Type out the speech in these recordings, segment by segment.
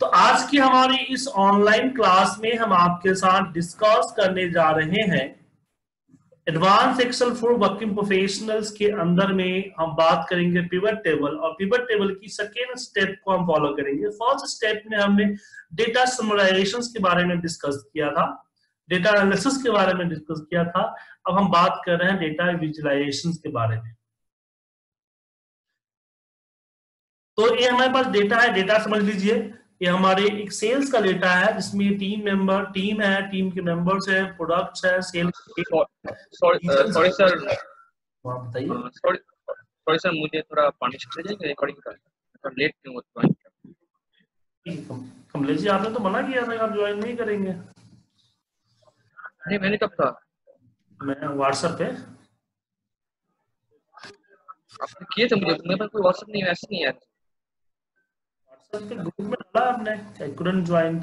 तो आज की हमारी इस ऑनलाइन क्लास में हम आपके साथ डिस्कस करने जा रहे हैं advance Excel for working professionals के अंदर में हम बात करेंगे पिवट टेबल और पिवट टेबल की सेकेंड स्टेप को हम फॉलो करेंगे। फ़र्स्ट स्टेप में हमने डेटा समराइजेशन के बारे में डिस्कस किया था डेटा एनालिसिस के बारे में डिस्कस किया था। अब हम बात कर रहे हैं डेटा विजुलाइजेशन के बारे में। तो ये हमारे पास डेटा है डेटा समझ लीजिए। ये हमारे एक सेल्स का डेटा है जिसमें टीम मेंबर टीम है टीम के मेंबर्स है प्रोडक्ट्स है सेल सॉरी सर बताइए। सॉरी सॉरी सर मुझे थोड़ा पानी से जाएगा रिकॉर्डिंग का थोड़ा लेट क्यों होता है। कमलेश जी आपने तो मना किया था आप ज्वाइन नहीं करेंगे। नहीं मैंने कब कहा? मैं व्हाट्सएप पे। आपने किए थे मुझे? मेरे पास कोई व्हाट्सएप नहीं मैसेज नहीं आया व्हाट्सएप के ग्रुप में डाला आपने? आई कुडंट ज्वाइन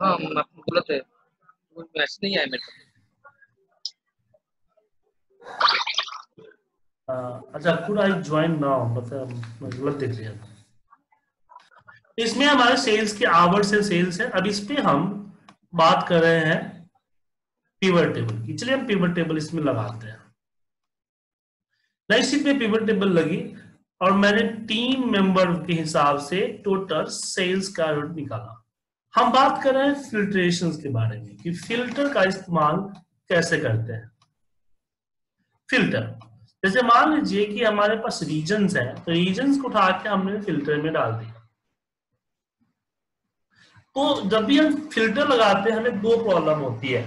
हाँ आपने बोला था कोई मैसेज नहीं आया मेरे पास अच्छा कुड आई ज्वाइन नाउ मतलब मैं गलत देख लिया। इसमें हमारे सेल्स के आवर्स है सेल्स है। अब इस पे हम बात कर रहे हैं पीवर टेबल की। चलिए हम पीवर टेबल इसमें लगाते हैं। नई शीट में पिवर टेबल लगी। और मैंने टीम मेंबर के हिसाब से टोटल सेल्स का रूट निकाला। हम बात कर रहे हैं फिल्ट्रेशन के बारे में कि फ़िल्टर का इस्तेमाल कैसे करते हैं। फ़िल्टर जैसे मान लीजिए कि हमारे पास रीजन है तो रीजन को उठा के हमने फ़िल्टर में डाल दिया। तो जब भी हम फ़िल्टर लगाते हैं, हमें दो प्रॉब्लम होती है।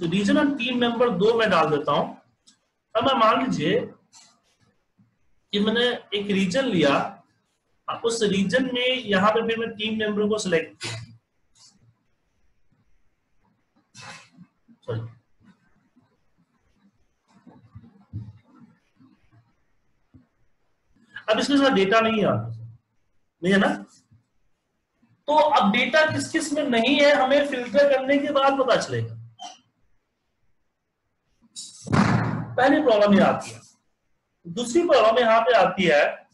तो रीजन और टीम मेंबर दो में डाल देता हूँ। अब मैं मान लीजिए कि मैंने एक रीजन लिया उस रीजन में यहाँ पे फिर मैं टीम मेंबर को सिलेक्ट किया। अब इसमें सारा डेटा नहीं आता नहीं है ना? तो अब डेटा किस किसमें नहीं है, हमें फ़िल्टर करने के बाद पता चलेगा। पहली प्रॉब्लम ये आती है। दूसरी प्रॉब्लम यहाँ पे आती है,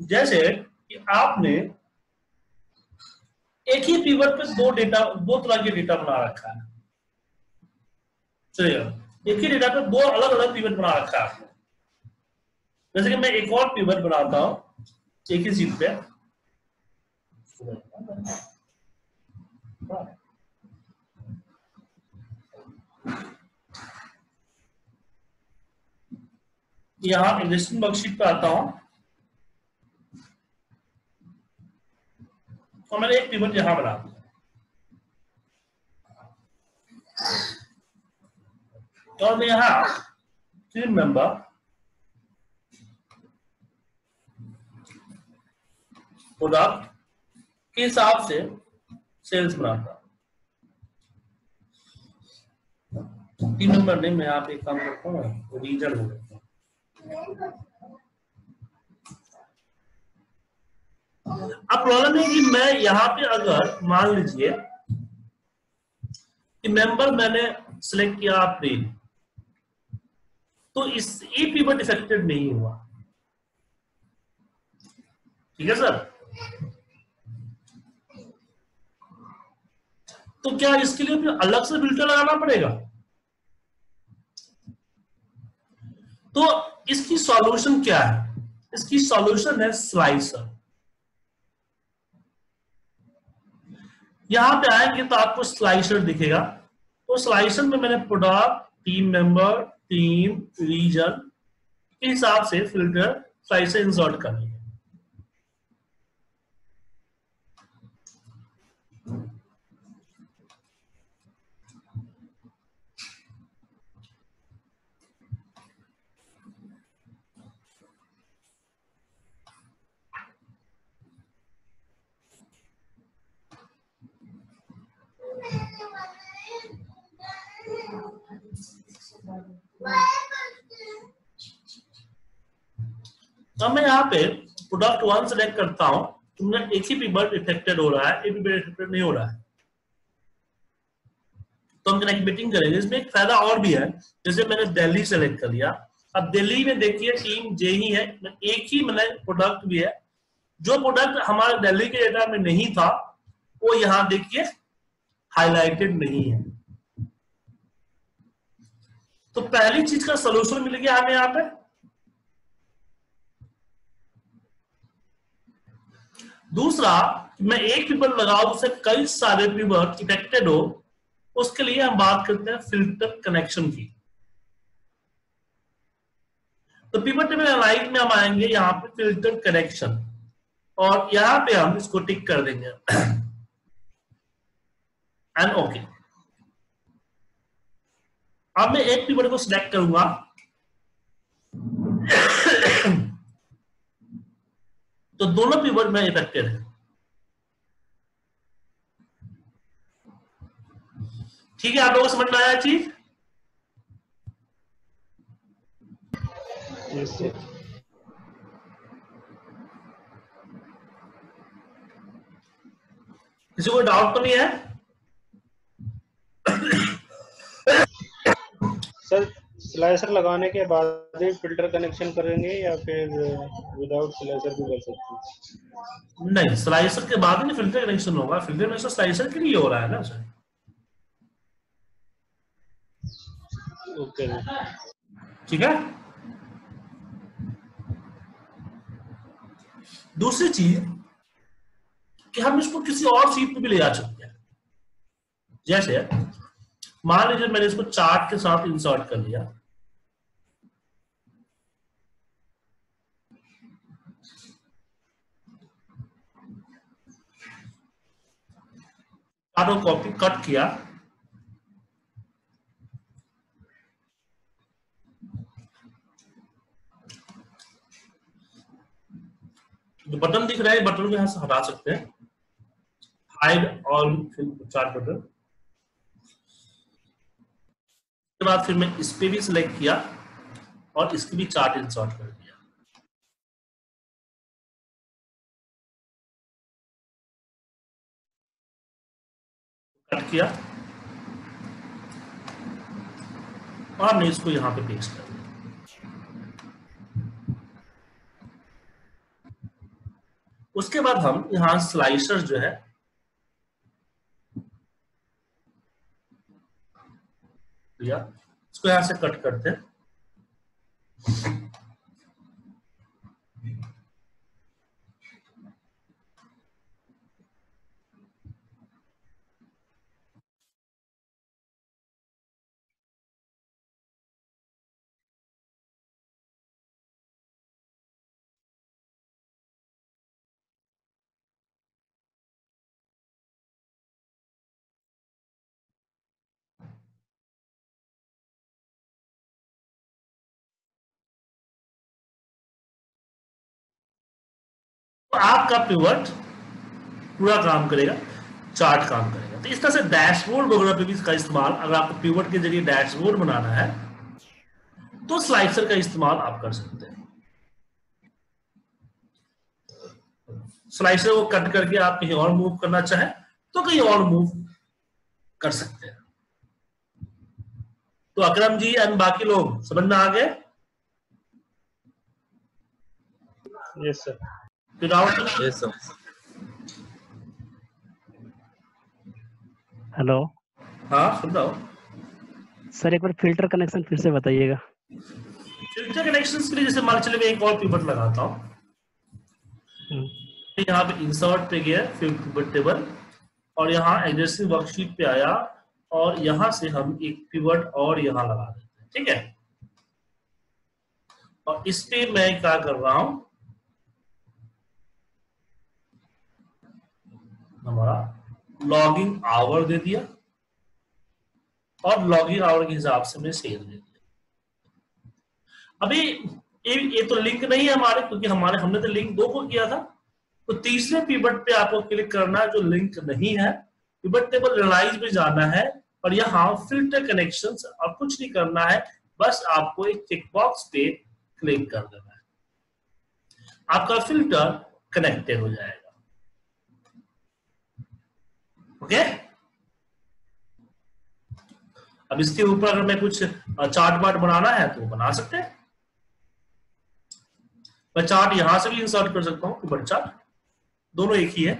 जैसे कि आपने एक ही पीवर पे दो डेटा दो तरह के डेटा बना रखा है। चलिए, एक ही डेटा पे दो अलग अलग पीवर बना रखा है। जैसे कि मैं एक और पीवर बनाता हूँ, एक ही सीट पे। यहाँ एग्जिस्टिंग वर्कशीट पे आता हूँ। और मैंने एक पिवट यहाँ बना दिया। और मैं यहाँ टीम मेंबर प्रोडक्ट के हिसाब से सेल्स बनाता। तीन नंबर नहीं, मैं यहाँ पे काम करता हूँ रीजन हो जाता अब प्रॉब्लम है कि मैं यहाँ पे अगर मान लीजिए कि मेंबर मैंने सिलेक्ट किया अप्रैल तो इस ये पीवट इफेक्टेड नहीं हुआ। ठीक है सर? तो क्या इसके लिए फिर अलग से फ़िल्टर लगाना पड़ेगा? तो इसकी सॉल्यूशन क्या है? इसकी सॉल्यूशन है स्लाइसर यहाँ पे आएँगे तो आपको स्लाइसर दिखेगा। तो स्लाइसर में मैंने product team member team region के हिसाब से फ़िल्टर स्लाइसर इंसर्ट कर लिया अब मैं यहाँ पे प्रोडक्ट वन सेलेक्ट करता हूँ। तुमने एक ही पीबर्ड इफेक्टेड हो रहा है एक पीबर्ड इफेक्टेड नहीं हो रहा है। तो हम कनेक्ट मीटिंग करेंगे। इसमें एक फ़ायदा और भी है। जैसे मैंने दिल्ली सेलेक्ट कर लिया। अब दिल्ली में देखिए टीम जे ही है। एक ही मतलब प्रोडक्ट भी है। जो प्रोडक्ट हमारे दिल्ली के डेटा में नहीं था, वो यहाँ देखिए हाईलाइटेड नहीं है। तो पहली चीज़ का सोल्यूशन मिल गया हमें यहाँ पे। दूसरा, मैं एक पीपर लगाऊ उससे कई सारे पीपर इफेक्टेड हो, उसके लिए हम बात करते हैं फ़िल्टर कनेक्शन की। तो पीपर टेबल एनालाइज में हम आएँगे, यहाँ पे फ़िल्टर कनेक्शन और यहाँ पे हम इसको टिक कर देंगे। एंड ओके अब मैं एक पीपर को सिलेक्ट करूँगा। तो दोनों पीवर में इफेक्टेड है। ठीक है आप लोगों को समझ में आया चीज़ किसी को डाउट तो नहीं है सर स्लाइसर लगाने के बाद ही फ़िल्टर कनेक्शन करेंगे या फिर विदाउट स्लाइसर भी कर सकते हैं? नहीं स्लाइसर के बाद ही फ़िल्टर कनेक्शन होगा। फ़िल्टर कनेक्शन स्लाइसर के लिए हो रहा है ना सर? ओके। ठीक है? दूसरी चीज़ कि हम इसको किसी और सीट पे भी ले जा सकते हैं। जैसे मान लीजिए मैंने इसको चार्ट के साथ इंसर्ट कर लिया। चार्ट कॉपी कट किया। जो बटन दिख रहा है बटन को यहाँ से हटा सकते हैं। हाइड ऑल चार्ट बटन उसके बाद फिर मैं इस पे भी सिलेक्ट किया और इसकी भी चार्ट इंसर्ट कर। कट किया? और मैं इसको यहाँ पे पेस्ट कर उसके बाद हम यहाँ स्लाइसर जो है, लिया। इसको यहाँ से कट करते हैं। तो आपका पिवट पूरा काम करेगा चार्ट काम करेगा। तो इस तरह से डैशबोर्ड वगैरह पे भी इसका इस्तेमाल, अगर आपको पिवट के ज़रिए डैशबोर्ड बनाना है तो स्लाइसर का इस्तेमाल आप कर सकते हैं। स्लाइसर को कट करके आप कहीं और मूव करना चाहें तो कहीं और मूव कर सकते हैं। तो अकरम जी एंड बाकी लोग, समझ में आ गए? यस सर हेलो हाँ सुन रहा हूँ। सर एक बार फ़िल्टर कनेक्शन फिर से बताइएगा। फ़िल्टर कनेक्शन के लिए जैसे मान चले मैं एक और पिवट लगाता हूँ। हम्म, यहाँ पे इंसर्ट पे गया पिवट टेबल और यहाँ एग्रेसिव वर्कशीट पे आया और यहाँ से हम एक पिवट और यहाँ लगा देते हैं ठीक है? और इस पे मैं क्या कर रहा हूँ हमारा लॉगिंग आवर दे दिया और लॉगिंग आवर के हिसाब से मैं सेल दे दिया। अभी ये ये तो लिंक नहीं है हमारे, क्योंकि हमारे, हमने तो लिंक दो को किया था। तो तीसरे पिवट पे आपको क्लिक करना है, जो लिंक नहीं है पिवट टेबल रियलाइज़ में जाना है और यहाँ फ़िल्टर कनेक्शन और कुछ नहीं करना है, बस आपको एक चेक बॉक्स पे क्लिक कर देना है। आपका फ़िल्टर कनेक्टेड हो जाएगा। क्लियर अब इसके ऊपर अगर मैं कुछ चार्ट वार्ट बनाना है तो बना सकते हैं। मैं चार्ट यहाँ से भी इंसर्ट कर सकता हूँ ऊपर चार्ट दोनों एक ही है।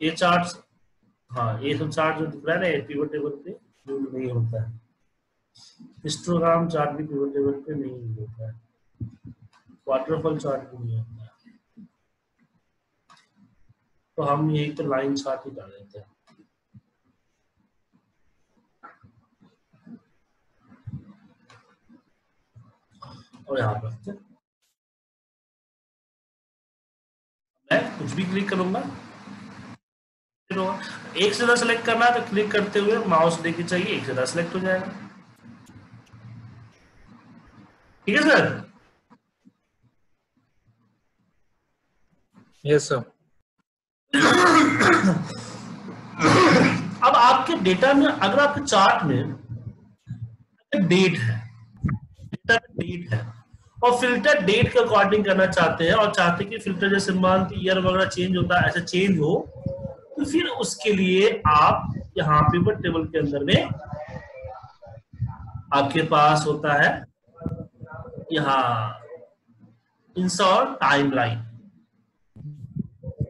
ये चार्ट हाँ ये सब चार्ट जो दिख रहा है ना पिवट टेबल पे जो नहीं होता है। हिस्टोग्राम चार्ट भी पिवट टेबल पे नहीं होता है। वाटरफॉल चार्ट भी नहीं होता है। तो हम यही तो लाइन चार्ट ही डाल देते हैं। और यहाँ पर मैं कुछ भी क्लिक करूँगा। एक से ज़्यादा सेलेक्ट करना है तो क्लिक करते हुए माउस लेके चाहिए एक से ज़्यादा सेलेक्ट हो जाएगा। ठीक है सर यस सर अब आपके डेटा में अगर आपके चार्ट में डेट है डेटा में डेट है और फ़िल्टर डेट के अकॉर्डिंग करना चाहते हैं और चाहते हैं कि फ़िल्टर जैसे मान ईयर वगैरह चेंज होता है ऐसा चेंज हो तो फिर उसके लिए आप यहाँ पिवट टेबल के अंदर में आपके पास होता है यहाँ इंसर्ट टाइमलाइन।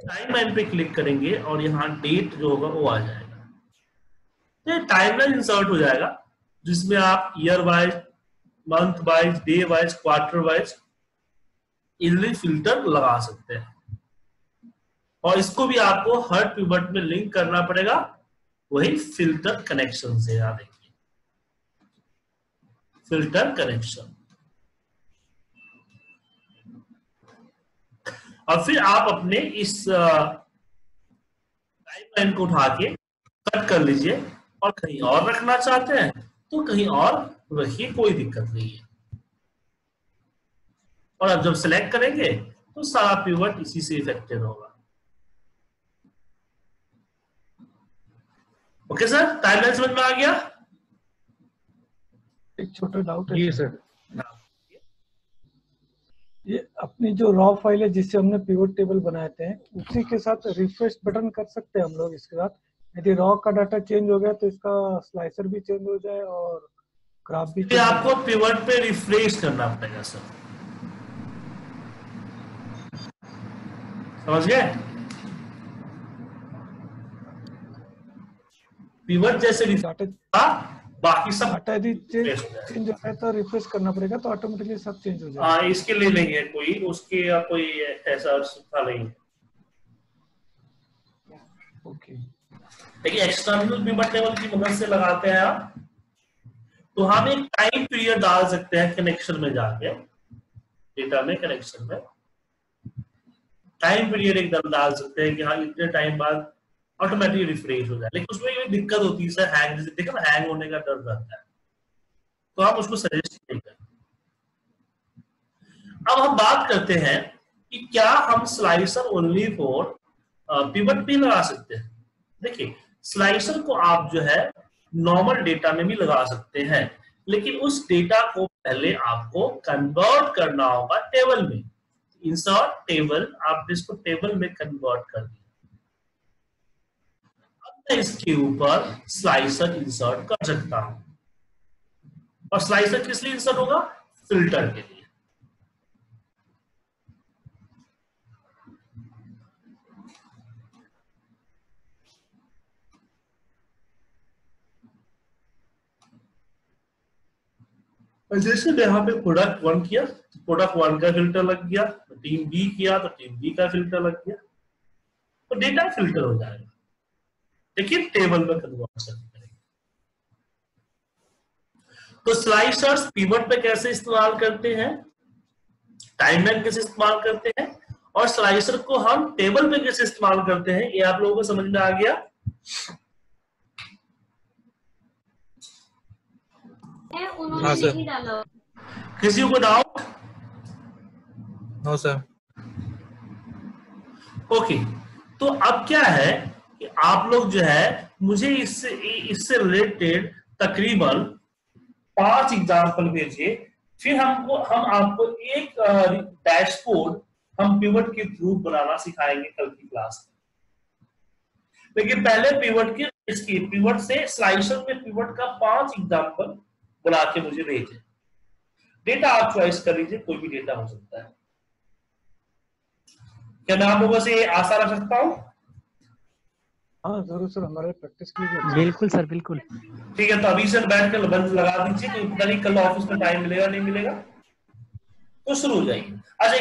टाइमलाइन पे क्लिक करेंगे और यहाँ डेट जो होगा वो आ जाएगा। तो ये टाइमलाइन इंसर्ट हो जाएगा, जिसमें आप year wise month wise day wise quarter wise easily filter लगा सकते हैं। और इसको भी आपको हर पिवट में लिंक करना पड़ेगा। वही फ़िल्टर कनेक्शन से याद देखिए फ़िल्टर कनेक्शन और फिर आप अपने इस टाइमलाइन को उठा के कट कर लीजिए और कहीं और रखना चाहते हैं तो कहीं और रखिए, कोई दिक्कत नहीं है। और अब जब सेलेक्ट करेंगे तो सारा पिवट इसी से इफेक्टेड होगा। ओके सर टाइमलाइन समझ में आ गया? एक छोटा डाउट है सर ये अपनी जो रॉ फ़ाइल है जिससे हमने पिवट टेबल बनाए थे उसी के साथ रिफ्रेश बटन कर सकते हैं हम लोग इसके साथ। यदि रॉ का डाटा चेंज हो गया तो इसका स्लाइसर भी चेंज हो जाए और ग्राफ भी आपको पिवट पे रिफ्रेश करना पड़ेगा सर समझ गए? पिवट जैसे जाए। बाकी सब डाटा यदि चेंज हो जाए तो रिफ्रेश करना पड़ेगा तो ऑटोमेटिकली सब चेंज हो जाएगा। हाँ इसके लिए नहीं है कोई उसके या कोई ऐसा सुविधा नहीं। है ओके देखिए एक्सटर्नल पिवट टेबल की मदद से लगाते हैं आप। तो हम एक टाइम पीरियड डाल सकते हैं कनेक्शन में जाके डेटा में कनेक्शन में। टाइम पीरियड एकदम डाल सकते हैं कि हाँ इतने टाइम बाद ऑटोमेटिक रिफ्रेश हो जाए। लेकिन उसमें ये दिक्कत होती है सर हैंग जैसे देखो हैंग होने का डर रहता है। तो आप उसको सजेस्ट नहीं करें। अब हम बात करते हैं कि क्या हम स्लाइसर ओनली फॉर पिवट भी लगा सकते हैं। देखिए स्लाइसर को आप जो है नॉर्मल डेटा में भी लगा सकते हैं। लेकिन उस डेटा को पहले आपको कन्वर्ट करना होगा टेबल में। इंसर्ट टेबल आपने इसको टेबल में कन्वर्ट कर दिया इसके ऊपर स्लाइसर इंसर्ट कर सकता हूँ। और स्लाइसर किस लिए इंसर्ट होगा? फ़िल्टर के लिए। जैसे मैं यहाँ पे प्रोडक्ट वन किया तो प्रोडक्ट वन का फ़िल्टर लग गया तो टीम बी किया तो टीम बी का फ़िल्टर लग गया। तो डेटा फ़िल्टर हो जाएगा। लेकिन टेबल में कन्वर्ट करेंगे। तो स्लाइसर्स पिवट पे कैसे इस्तेमाल करते हैं? टाइम टाइमलाइन कैसे इस्तेमाल करते हैं? और स्लाइसर को हम टेबल पे कैसे इस्तेमाल करते हैं? ये आप लोगों को समझ में आ गया? हाँ, सर। किसी को डाउट नो सर ओके तो अब क्या है? कि आप लोग जो है, मुझे इससे इससे रिलेटेड तकरीबन पाँच एग्ज़ाम्पल भेजिए, फिर हमको, हम आपको एक डैशबोर्ड हम पिवट के थ्रू बनाना सिखाएँगे कल की क्लास में। लेकिन पहले पिवट के इसकी पिवट से स्लाइसर में पिवट का पाँच एग्ज़ाम्पल बना के मुझे भेजें। डेटा आप चॉइस कर लीजिए, कोई भी डेटा हो सकता है। क्या मैं आप लोगों से आशा रख सकता हूँ? हाँ ज़रूर सर हमारे प्रैक्टिस के लिए अच्छा। बिल्कुल सर बिल्कुल। ठीक है तो अभी से बैठ कर बंद लगा दीजिए कोई पता नहीं कल ऑफ़िस में टाइम मिलेगा नहीं मिलेगा। तो शुरू हो जाइए अच्छा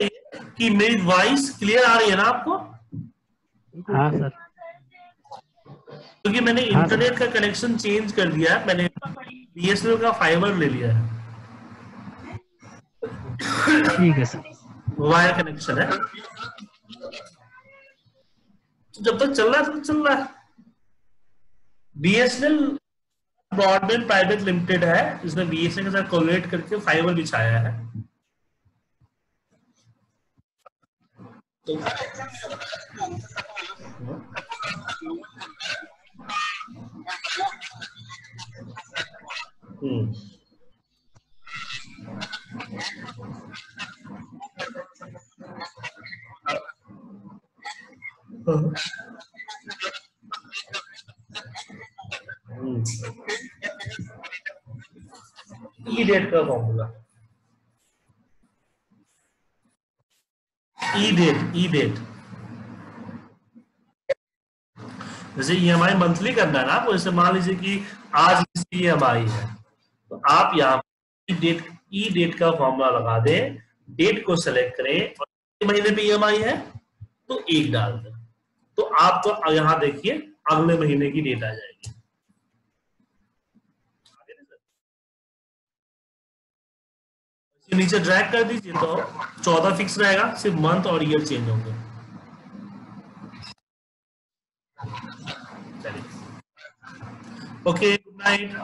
एक कि मेरी वॉइस क्लियर आ रही है ना आपको? हाँ सर। क्योंकि तो मैंने हाँ, इंटरनेट का कनेक्शन चेंज कर दिया है मैंने बीएसएनएल का फाइबर ले लिया है। ठीक है सर। वायर कनेक्शन है। जब तक चल रहा है तब तक चल रहा है। बीएसएनएल ब्रॉडबैंड प्राइवेट लिमिटेड है इसने बीएसएनएल के साथ कोलेट करके फाइबर बिछाया है। तो हम्म। डेट का formula E date E date जैसे ई एम आई मंथली करना है ना आपको जैसे मान लीजिए कि आज ई एम आई है तो आप यहाँ डेट ई डेट का फॉर्मूला लगा दें डेट को सेलेक्ट करें, और महीने पे ई एम आई है? तो एक डाल दें। तो आपको यहाँ देखिए, अगले महीने की डेट आ जाएगी। नीचे ड्रैग कर दीजिए तो चौदह फिक्स रहेगा, सिर्फ़ मंथ और ईयर चेंज होंगे। Okay good night